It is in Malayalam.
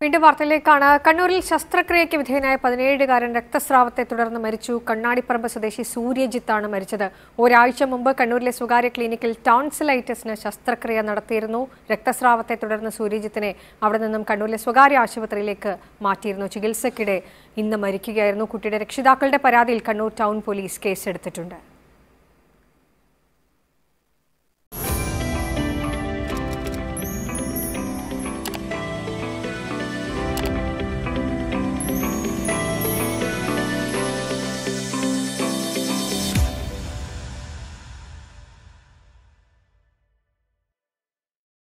വീണ്ടും വാർത്തയിലേക്കാണ്. കണ്ണൂരിൽ ശസ്ത്രക്രിയയ്ക്ക് വിധേയനായ പതിനേഴുകാരൻ രക്തസ്രാവത്തെ തുടർന്ന് മരിച്ചു. കണ്ണാടിപ്പറമ്പ് സ്വദേശി സൂര്യജിത്താണ് മരിച്ചത്. ഒരാഴ്ച മുമ്പ് കണ്ണൂരിലെ സ്വകാര്യ ക്ലിനിക്കിൽ ടോൺസിലൈറ്റിസിന് ശസ്ത്രക്രിയ നടത്തിയിരുന്നു. രക്തസ്രാവത്തെ തുടർന്ന് സൂര്യജിത്തിനെ അവിടെ നിന്നും കണ്ണൂരിലെ സ്വകാര്യ ആശുപത്രിയിലേക്ക് മാറ്റിയിരുന്നു. ചികിത്സയ്ക്കിടെ ഇന്ന് മരിക്കുകയായിരുന്നു. കുട്ടിയുടെ രക്ഷിതാക്കളുടെ പരാതിയിൽ കണ്ണൂർ ടൗൺ പോലീസ് കേസെടുത്തിട്ടുണ്ട്.